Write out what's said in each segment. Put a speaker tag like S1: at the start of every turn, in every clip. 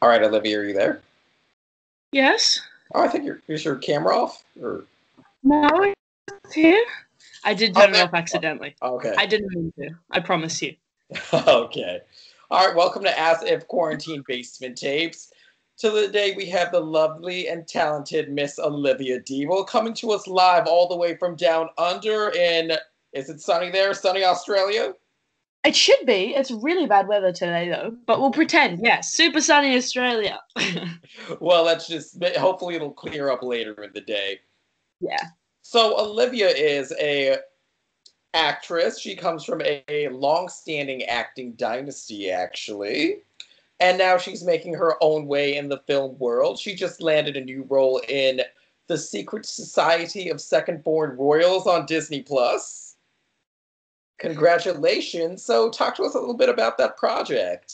S1: All right, Olivia, are you there?
S2: Yes.
S1: Oh, I think your is your camera off? Or
S2: No, it's here. I did turn it off accidentally.
S1: okay,
S2: I didn't mean to. I promise you.
S1: okay. All right, welcome to AS IF Quarantine Basement Tapes. Today we have the lovely and talented Miss Olivia Deeble coming to us live all the way from down under in is it sunny there? Sunny Australia?
S2: It should be. It's really bad weather today, though. But we'll pretend. Yes, super sunny Australia.
S1: Well, let's just hopefully it'll clear up later in the day.
S2: yeah.
S1: So Olivia is a actress. She comes from a, a long-standing acting dynasty, actually. And now she's making her own way in the film world. She just landed a new role in The Secret Society of Second Born Royals on Disney Plus. Congratulations. So talk to us a little bit about that project.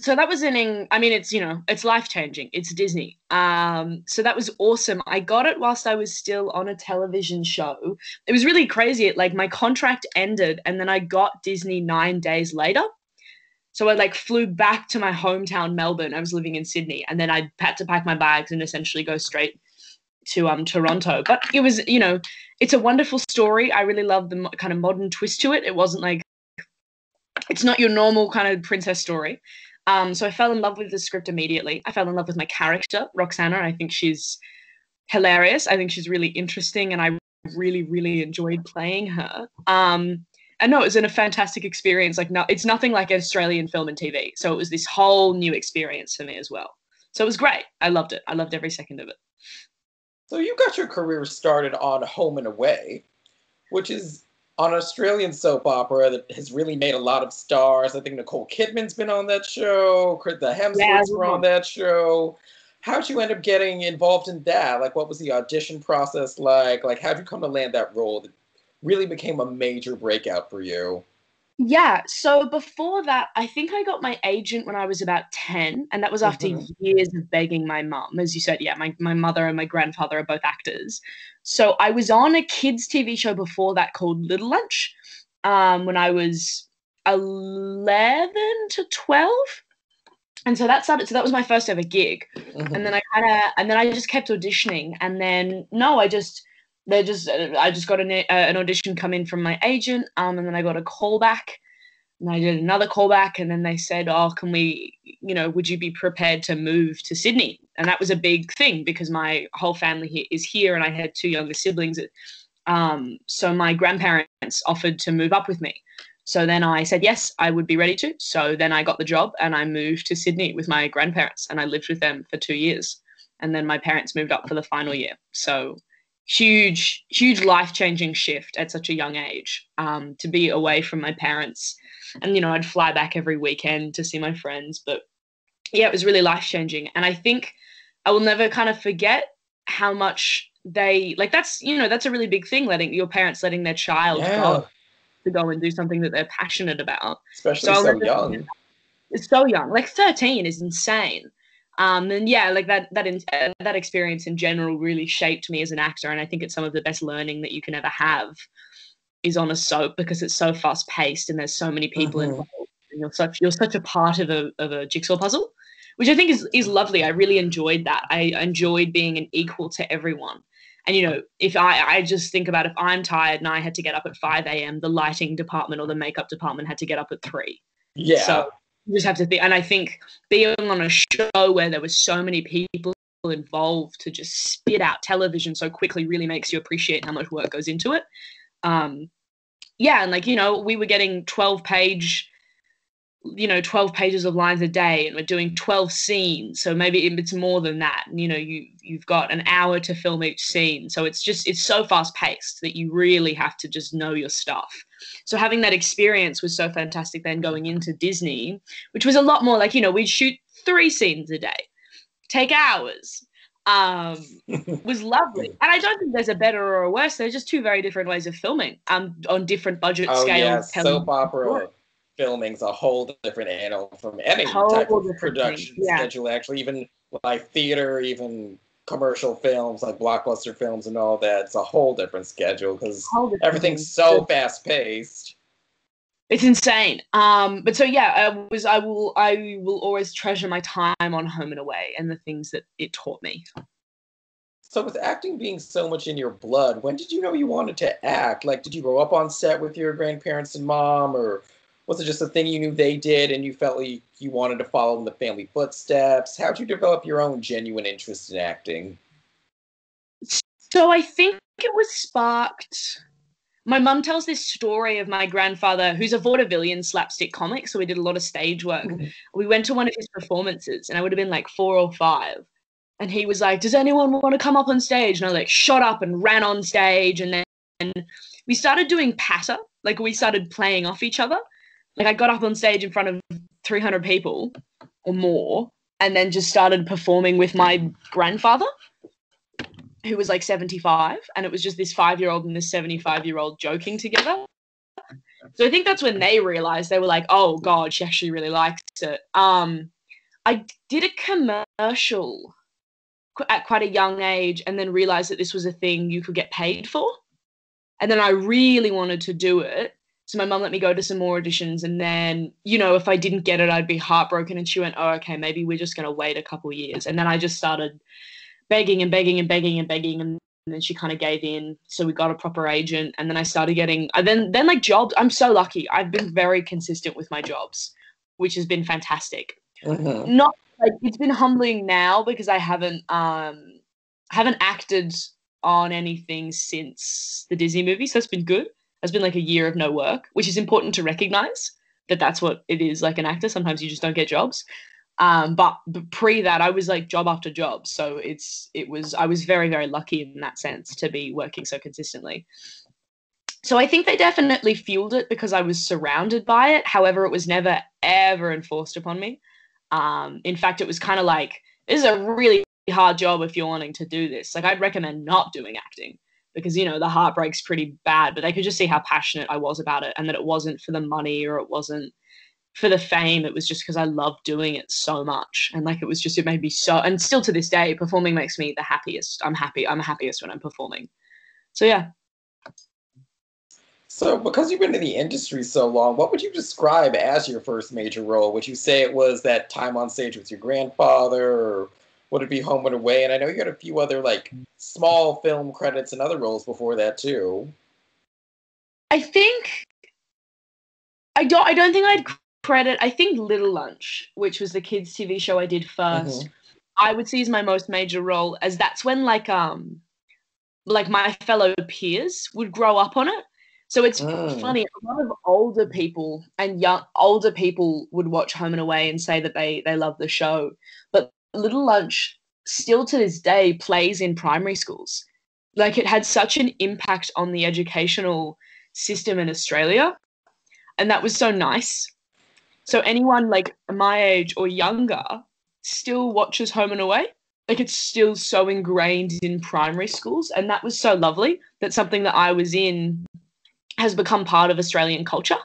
S2: so that was an in, i mean it's you know it's life changing it's disney. Um so that was awesome. I got it whilst i was still on a television show. It was really crazy. It like my contract ended and then i got disney nine days later. So i like flew back to my hometown melbourne. I was living in sydney and then i had to pack my bags and essentially go straight to um toronto but it was you know it's a wonderful story i really love the kind of modern twist to it it wasn't like it's not your normal kind of princess story um, so I fell in love with the script immediately. I fell in love with my character, Roxana. I think she's hilarious. I think she's really interesting, and I really, really enjoyed playing her. Um, and no, it was in a fantastic experience. Like, no, it's nothing like Australian film and TV. So it was this whole new experience for me as well. So it was great. I loved it. I loved every second of it.
S1: So you got your career started on Home and Away, which is an Australian soap opera that has really made a lot of stars. I think Nicole Kidman's been on that show. The Hemsworths
S2: Yeah,
S1: were on that show. How'd you end up getting involved in that? Like, what was the audition process like? Like, how'd you come to land that role that really became a major breakout for you?
S2: Yeah. So before that, I think I got my agent when I was about 10. And that was after
S1: Mhm.
S2: years of begging my mum. As you said, yeah, my, my mother and my grandfather are both actors. So I was on a kids' TV show before that called Little Lunch um, when I was 11 to 12. And so that started, so that was my first ever gig
S1: Mhm.
S2: and then I kind of and then I just kept auditioning and then no I just they just uh, I just got an, uh, an audition come in from my agent um and then I got a call back and I did another call back and then they said oh can we you know would you be prepared to move to Sydney and that was a big thing because my whole family here is here and I had two younger siblings um so my grandparents offered to move up with me so then I said yes, I would be ready to. So then I got the job and I moved to Sydney with my grandparents and I lived with them for two years. And then my parents moved up for the final year. So huge, huge life changing shift at such a young age um, to be away from my parents. And, you know, I'd fly back every weekend to see my friends. But yeah, it was really life changing. And I think I will never kind of forget how much they like that's you know that's a really big thing letting your parents letting their child
S1: Yeah,
S2: go to go and do something that they're passionate about.
S1: especially
S2: So
S1: so young.
S2: It's so young, like 13 is insane. Um, and yeah, like that that in, uh, that experience in general really shaped me as an actor, and I think it's some of the best learning that you can ever have is on a soap because it's so fast paced and there's so many people
S1: Mhm.
S2: involved, and you're such you're such a part of a of a jigsaw puzzle, which I think is is lovely. I really enjoyed that. I enjoyed being an equal to everyone. And you know, if I I just think about if I'm tired and I had to get up at 5 a.m., the lighting department or the makeup department had to get up at three.
S1: Yeah.
S2: So you just have to think. And I think being on a show where there was so many people involved to just spit out television so quickly really makes you appreciate how much work goes into it. Um, yeah, and like you know, we were getting 12 page, you know, 12 pages of lines a day, and we're doing 12 scenes. So maybe it's more than that. You know, you you've got an hour to film each scene. So it's just it's so fast paced that you really have to just know your stuff. So having that experience was so fantastic. Then going into Disney, which was a lot more like you know we'd shoot three scenes a day, take hours. Um, was lovely, and I don't think there's a better or a worse. They're just two very different ways of filming. Um, on different budget
S1: oh
S2: scales.
S1: yeah, soap opera filming's a whole different animal from any
S2: Whole
S1: type of production
S2: yeah.
S1: schedule. Actually, even like theater, even commercial films like blockbuster films and all that. It's a whole different schedule because everything's so fast paced.
S2: it's insane. Um, but so yeah, I was I will I will always treasure my time on Home and Away and the things that it taught me.
S1: So with acting being so much in your blood, when did you know you wanted to act? Like, did you grow up on set with your grandparents and mom, or was it just a thing you knew they did and you felt like you wanted to follow in the family footsteps? How'd you develop your own genuine interest in acting?
S2: So I think it was sparked my mum tells this story of my grandfather, who's a vaudevillian slapstick comic. So we did a lot of stage work. Mm-hmm. We went to one of his performances, and I would have been like four or five. And he was like, Does anyone want to come up on stage? And I like shot up and ran on stage. And then we started doing patter. Like we started playing off each other. Like I got up on stage in front of 300 people or more, and then just started performing with my grandfather who was like 75 and it was just this five year old and this 75 year old joking together. So i think that's when they realized they were like oh god she actually really likes it. Um i did a commercial at quite a young age and then realized that this was a thing you could get paid for. And then i really wanted to do it so my mum let me go to some more auditions and then you know if i didn't get it i'd be heartbroken. And she went oh okay maybe we're just going to wait a couple years. And then i just started begging and begging and begging and begging and then she kind of gave in. So we got a proper agent and then i started getting and then then like jobs i'm so lucky. I've been very consistent with my jobs which has been fantastic. Mm-hmm. not like it's been humbling now because i haven't um haven't acted on anything since the disney movie so it's been good it's been like a year of no work which is important to recognize that that's what it is like an actor sometimes you just don't get jobs um, but, but pre that, I was like job after job. So it's it was I was very very lucky in that sense to be working so consistently. So I think they definitely fueled it because I was surrounded by it. However, it was never ever enforced upon me. Um, in fact, it was kind of like this is a really hard job if you're wanting to do this. Like I'd recommend not doing acting because you know the heartbreak's pretty bad. But they could just see how passionate I was about it and that it wasn't for the money or it wasn't for the fame, it was just because I loved doing it so much. And like it was just, it made me so, and still to this day, performing makes me the happiest. I'm happy. I'm happiest when I'm performing. So yeah.
S1: So, because you've been in the industry so long, what would you describe as your first major role? Would you say it was that time on stage with your grandfather, or would it be Home and Away? And I know you had a few other like small film credits and other roles before that too.
S2: I think I don't. I don't think I'd credit, I think Little Lunch, which was the kids' TV show I did 1st mm-hmm. I would see as my most major role, as that's when like um like my fellow peers would grow up on it. So it's mm. funny. A lot of older people and young older people would watch Home and Away and say that they they love the show. But Little Lunch still to this day plays in primary schools. Like it had such an impact on the educational system in Australia. And that was so nice so anyone like my age or younger still watches Home and Away. Like it's still so ingrained in primary schools. And that was so lovely that something that I was in has become part of Australian culture.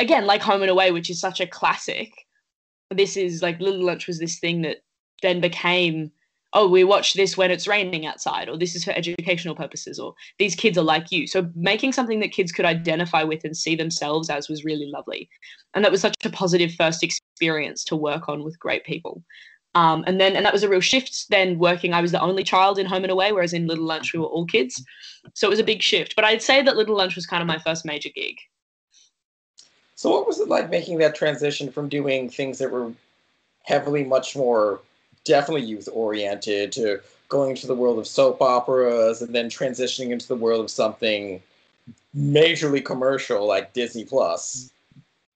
S2: Again, like Home and Away, which is such a classic. This is like Little Lunch was this thing that then became oh, we watch this when it's raining outside, or this is for educational purposes, or these kids are like you. So making something that kids could identify with and see themselves as was really lovely. And that was such a positive first experience to work on with great people. Um, and then, and that was a real shift. Then working, I was the only child in Home and Away, whereas in Little Lunch we were all kids. So it was a big shift. But I'd say that Little Lunch was kind of my first major gig.
S1: So what was it like making that transition from doing things that were heavily much more definitely youth oriented to going into the world of soap operas and then transitioning into the world of something majorly commercial like Disney Plus.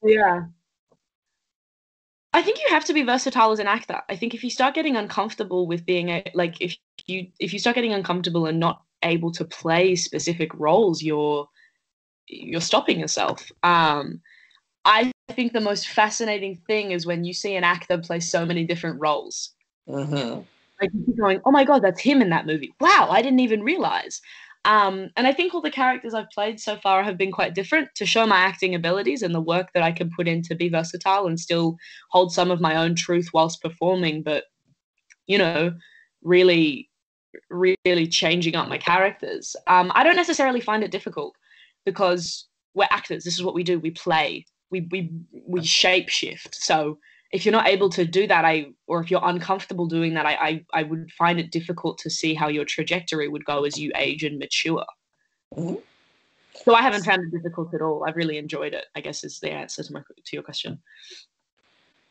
S2: Yeah. I think you have to be versatile as an actor. I think if you start getting uncomfortable with being a like if you if you start getting uncomfortable and not able to play specific roles, you're you're stopping yourself. Um I think the most fascinating thing is when you see an actor play so many different roles. Mm-hmm. Like you keep going, oh my god, that's him in that movie. Wow, I didn't even realize. Um, and I think all the characters I've played so far have been quite different to show my acting abilities and the work that I can put in to be versatile and still hold some of my own truth whilst performing, but you know, really, really changing up my characters. Um, I don't necessarily find it difficult because we're actors. This is what we do. We play. we we we shape shift. So if you're not able to do that, I or if you're uncomfortable doing that, I, I I would find it difficult to see how your trajectory would go as you age and mature.
S1: Mhm.
S2: So I haven't found it difficult at all. I've really enjoyed it. I guess is the answer to my to your question.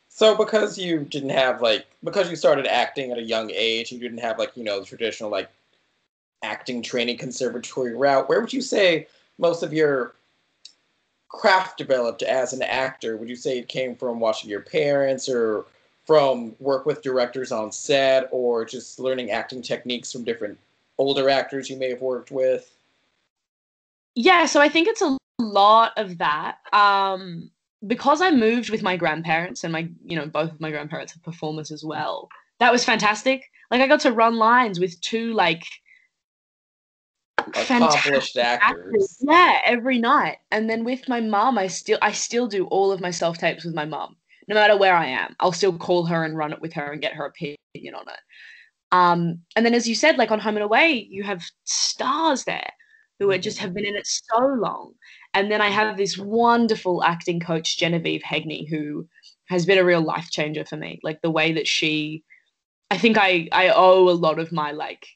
S1: So because you didn't have like because you started acting at a young age, you didn't have like you know the traditional like acting training conservatory route. Where would you say most of your craft developed as an actor? Would you say it came from watching your parents or from work with directors on set or just learning acting techniques from different older actors you may have worked with?
S2: Yeah, so I think it's a lot of that. Um, because I moved with my grandparents and my, you know, both of my grandparents are performers as well. That was fantastic. Like I got to run lines with two like
S1: Accomplished actors.
S2: Yeah, every night. And then with my mom, I still I still do all of my self tapes with my mom. No matter where I am, I'll still call her and run it with her and get her opinion on it. Um, and then as you said, like on Home and Away, you have stars there who are just have been in it so long. And then I have this wonderful acting coach, Genevieve Hegney, who has been a real life changer for me. Like the way that she I think I I owe a lot of my like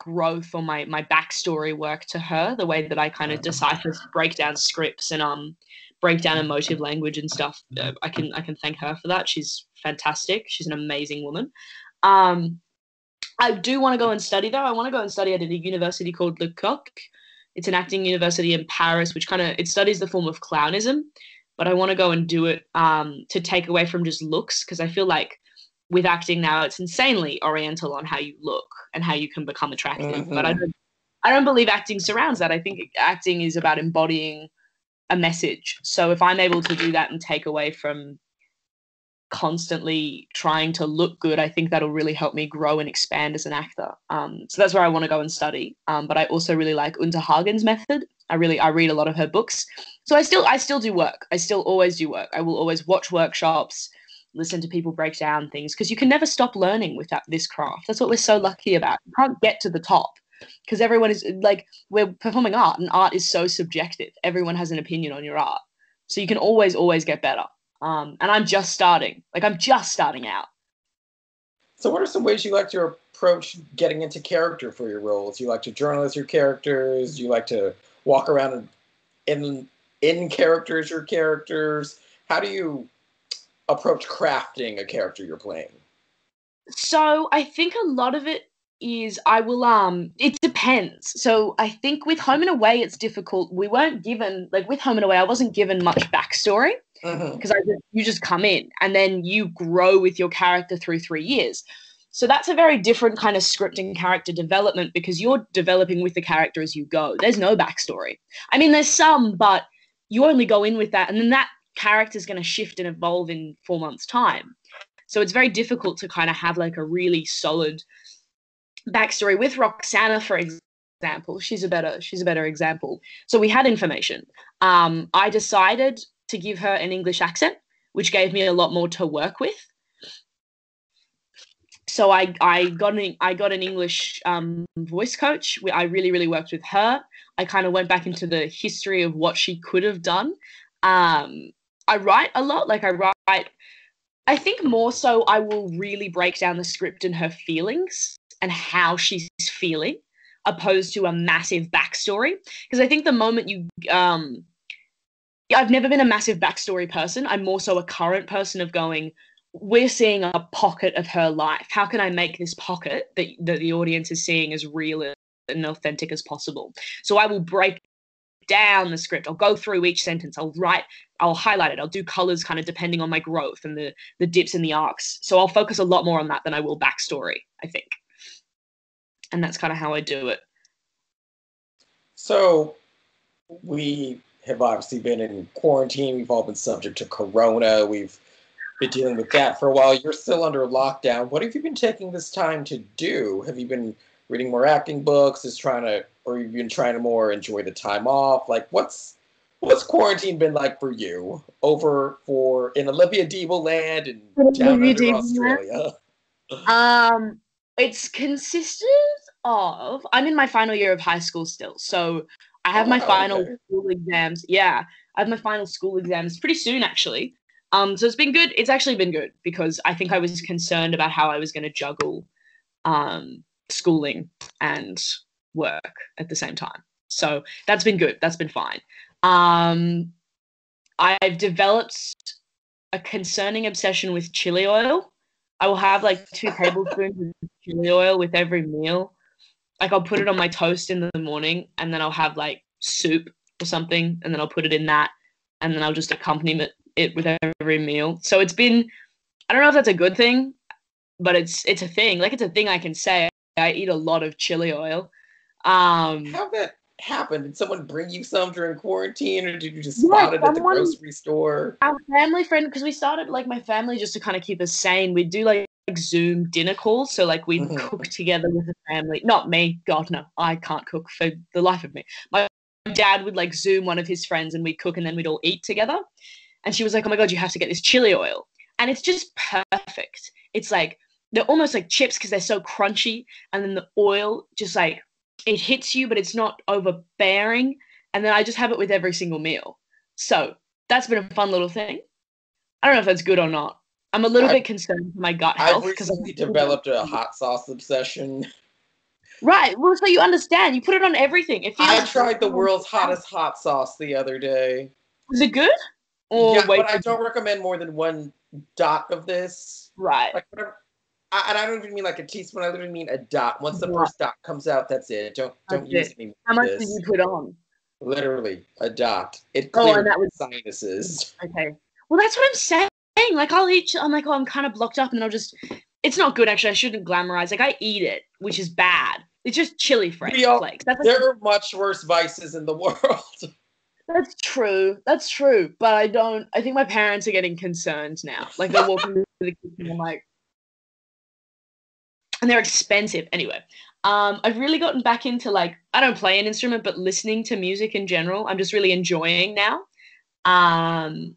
S2: growth or my my backstory work to her the way that i kind of decipher break down scripts and um break down emotive language and stuff uh, i can i can thank her for that. She's fantastic. She's an amazing woman. Um i do want to go and study though. I want to go and study at a university called lecoq. It's an acting university in paris which kind of it studies the form of clownism but i want to go and do it um to take away from just looks because i feel like with acting now it's insanely oriental on how you look and how you can become attractive mm-hmm. but i don't i don't believe acting surrounds that. I think acting is about embodying a message. So if i'm able to do that and take away from constantly trying to look good i think that'll really help me grow and expand as an actor. Um, so that's where i want to go and study. Um, but i also really like Uta Hagen's method. I really i read a lot of her books. So i still i still do work. I still always do work. I will always watch workshops listen to people break down things because you can never stop learning with that, this craft. That's what we're so lucky about. You can't get to the top because everyone is like we're performing art and art is so subjective. Everyone has an opinion on your art. So you can always always get better. Um, and I'm just starting. Like I'm just starting out.
S1: So what are some ways you like to approach getting into character for your roles? You like to journalize your characters, you like to walk around in in characters your characters. How do you approach crafting a character you're playing?
S2: So I think a lot of it is I will um it depends. So I think with Home and Away it's difficult. We weren't given like with Home and Away I wasn't given much backstory because mm-hmm. I just, you just come in and then you grow with your character through three years. So that's a very different kind of script and character development because you're developing with the character as you go. There's no backstory. I mean, there's some, but you only go in with that, and then that character's going to shift and evolve in four months' time. So it's very difficult to kind of have like a really solid backstory with Roxana, for example. She's a better she's a better example. So we had information. Um, I decided to give her an English accent, which gave me a lot more to work with. So I, I got an I got an English um, voice coach. I really really worked with her. I kind of went back into the history of what she could have done. Um, I write a lot. Like I write, I think more so I will really break down the script and her feelings and how she's feeling, opposed to a massive backstory. Because I think the moment you, um, I've never been a massive backstory person. I'm more so a current person of going, we're seeing a pocket of her life. How can I make this pocket that, that the audience is seeing as real and authentic as possible? So I will break down the script. I'll go through each sentence. I'll write, I'll highlight it. I'll do colors kind of depending on my growth and the the dips and the arcs. So I'll focus a lot more on that than I will backstory, I think. And that's kind of how I do it.
S1: So we have obviously been in quarantine. We've all been subject to corona. We've been dealing with that for a while. You're still under lockdown. What have you been taking this time to do? Have you been reading more acting books? Is trying to or you've been trying to more enjoy the time off? Like, what's what's quarantine been like for you over for in Olivia Deeble land and down under Australia?
S2: um, it's consisted of I'm in my final year of high school still, so I have oh, my final okay. school exams. Yeah, I have my final school exams pretty soon, actually. Um, so it's been good. It's actually been good because I think I was concerned about how I was going to juggle um, schooling and work at the same time. So that's been good. That's been fine. Um, I've developed a concerning obsession with chili oil. I will have like two tablespoons of chili oil with every meal. Like I'll put it on my toast in the morning and then I'll have like soup or something and then I'll put it in that and then I'll just accompany it with every meal. So it's been I don't know if that's a good thing, but it's it's a thing. Like it's a thing I can say. I eat a lot of chili oil. Um
S1: How that happened? Did someone bring you some during quarantine, or did you just spot it at the grocery store?
S2: Our family friend, because we started like my family just to kind of keep us sane. We'd do like, like Zoom dinner calls, so like we'd mm-hmm. cook together with the family. Not me, God no, I can't cook for the life of me. My dad would like Zoom one of his friends, and we'd cook, and then we'd all eat together. And she was like, "Oh my god, you have to get this chili oil," and it's just perfect. It's like they're almost like chips because they're so crunchy, and then the oil just like it hits you, but it's not overbearing. And then I just have it with every single meal. So that's been a fun little thing. I don't know if that's good or not. I'm a little I, bit concerned for my gut health
S1: because I've developed a hot sauce obsession.
S2: Right. Well, so you understand. You put it on everything.
S1: If I tried the world's hottest hot sauce the other day.
S2: Was it good?
S1: Or yeah, but I don't recommend more than one dot of this.
S2: Right.
S1: Like whatever, I, and I don't even mean like a teaspoon. I literally mean a dot. Once the first dot comes out, that's it. Don't don't that's use it.
S2: me. How much this. did you put on?
S1: Literally a dot. It clears oh, and that was sinuses.
S2: Okay. Well, that's what I'm saying. Like I'll eat. I'm like, oh, I'm kind of blocked up, and I'll just. It's not good actually. I shouldn't glamorize. Like I eat it, which is bad. It's just chili flakes. All, That's
S1: like, there are much worse vices in the world.
S2: That's true. That's true. But I don't. I think my parents are getting concerned now. Like they're walking to the kitchen. I'm like, and they're expensive anyway. Um, I've really gotten back into like I don't play an instrument, but listening to music in general, I'm just really enjoying now. Um,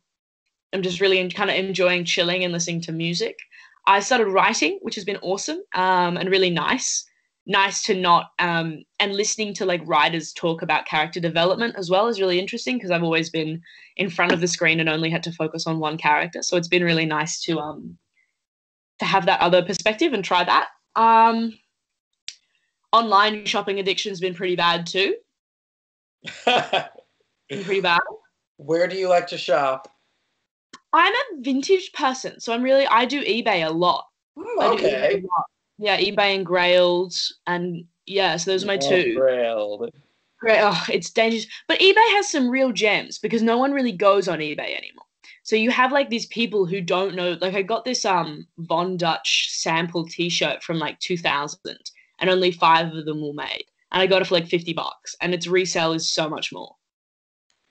S2: I'm just really kind of enjoying chilling and listening to music. I started writing, which has been awesome um, and really nice. Nice to not um, and listening to like writers talk about character development as well is really interesting because I've always been in front of the screen and only had to focus on one character. So it's been really nice to um to have that other perspective and try that. Um, online shopping addiction's been pretty bad too. pretty bad.
S1: Where do you like to shop?
S2: I'm a vintage person, so I'm really I do eBay a lot.
S1: Mm, okay.
S2: Lot. Yeah, eBay and Grailed, and yeah, so those are my oh, two.
S1: Grailed.
S2: Great. Oh, it's dangerous, but eBay has some real gems because no one really goes on eBay anymore. So you have like these people who don't know. Like I got this um Von Dutch sample T-shirt from like 2000, and only five of them were made, and I got it for like 50 bucks, and its resale is so much more.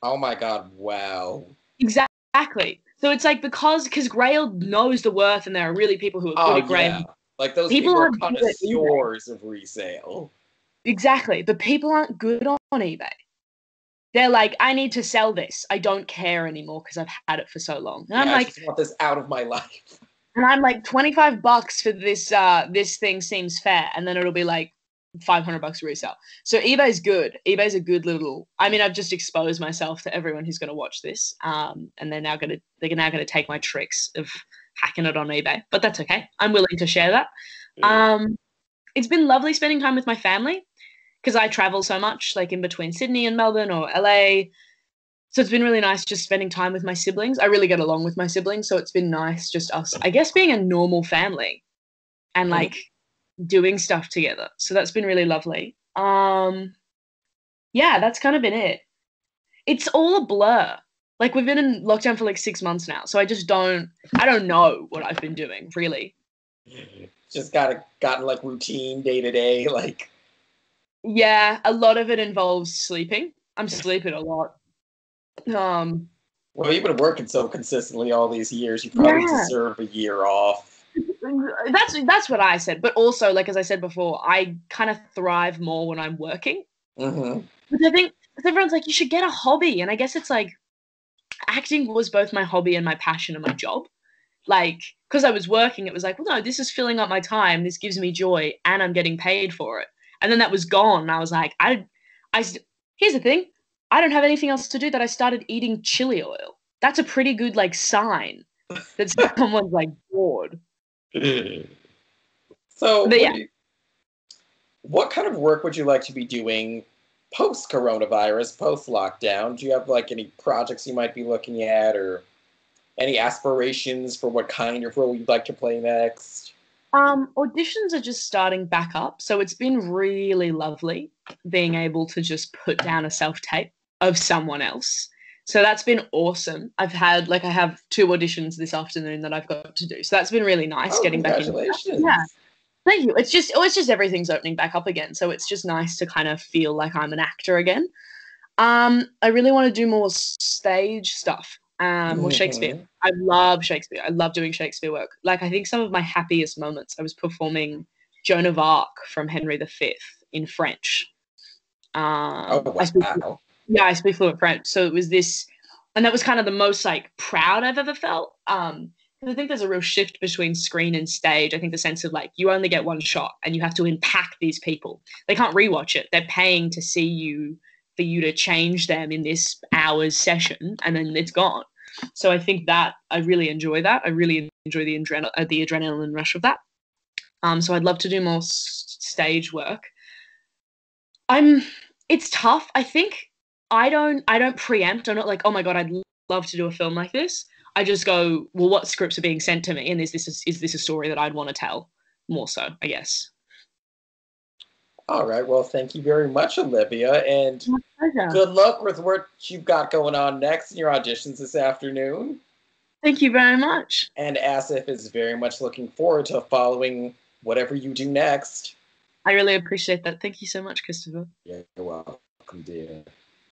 S1: Oh my god! Wow.
S2: Exactly. So it's like because because Grail knows the worth, and there are really people who are good oh, at Grail. Yeah.
S1: Like those people, people are connoisseurs of resale.
S2: Exactly, but people aren't good on eBay they're like, I need to sell this. I don't care anymore because I've had it for so long. And
S1: yeah,
S2: I'm like,
S1: I just want this out of my life.
S2: And I'm like, 25 bucks for this uh this thing seems fair. And then it'll be like 500 bucks resale. So eBay's good. eBay's a good little. I mean, I've just exposed myself to everyone who's going to watch this. Um, and they're now going to they're now going to take my tricks of hacking it on eBay. But that's okay. I'm willing to share that. Yeah. Um, it's been lovely spending time with my family because I travel so much, like in between Sydney and Melbourne or LA. So it's been really nice just spending time with my siblings. I really get along with my siblings, so it's been nice just us, I guess, being a normal family and mm-hmm. like doing stuff together. So that's been really lovely. Um, yeah, that's kind of been it. It's all a blur. Like we've been in lockdown for like six months now, so I just don't. I don't know what I've been doing really.
S1: Just got a gotten like routine day to day, like
S2: yeah, a lot of it involves sleeping. I'm sleeping a lot. Um,
S1: well, you've been working so consistently all these years. You probably yeah. deserve a year off.
S2: That's that's what I said. But also, like as I said before, I kind of thrive more when I'm working.
S1: Mm-hmm.
S2: But I think everyone's like, you should get a hobby, and I guess it's like acting was both my hobby and my passion and my job. Like, because I was working, it was like, well, no, this is filling up my time. This gives me joy, and I'm getting paid for it and then that was gone. And I was like, I, I, here's the thing, I don't have anything else to do that I started eating chili oil. That's a pretty good like sign that someone's like bored.
S1: So,
S2: But yeah.
S1: what kind of work would you like to be doing post coronavirus, post lockdown? Do you have like any projects you might be looking at or any aspirations for what kind of role you'd like to play next?
S2: Um, auditions are just starting back up, so it's been really lovely being able to just put down a self tape of someone else. So that's been awesome. I've had like I have two auditions this afternoon that I've got to do, so that's been really nice
S1: Oh,
S2: getting back in. Yeah. Thank you. It's just oh, it's just everything's opening back up again, so it's just nice to kind of feel like I'm an actor again. Um, I really want to do more stage stuff, um, more Shakespeare.
S1: Mhm.
S2: I love Shakespeare. I love doing Shakespeare work. Like I think some of my happiest moments, I was performing Joan of Arc from Henry V in French. Um,
S1: Oh,
S2: I speak,
S1: wow.
S2: yeah, I speak fluent French, so it was this, and that was kind of the most like proud I've ever felt. Um, I think there's a real shift between screen and stage. I think the sense of like you only get one shot and you have to impact these people. They can't rewatch it. They're paying to see you for you to change them in this hour's session, and then it's gone. So I think that I really enjoy that. I really enjoy the adrenal uh, the adrenaline rush of that. Um, so I'd love to do more s- stage work. I'm. It's tough. I think I don't. I don't preempt. I'm not like, oh my god, I'd love to do a film like this. I just go, well, what scripts are being sent to me, and is this a, is this a story that I'd want to tell? More so, I guess.
S1: All right. Well, thank you very much, Olivia, and. Good luck with what you've got going on next in your auditions this afternoon.
S2: Thank you very much.
S1: And AS IF is very much looking forward to following whatever you do next.
S2: I really appreciate that. Thank you so much, Kristopher.
S1: You're welcome, dear.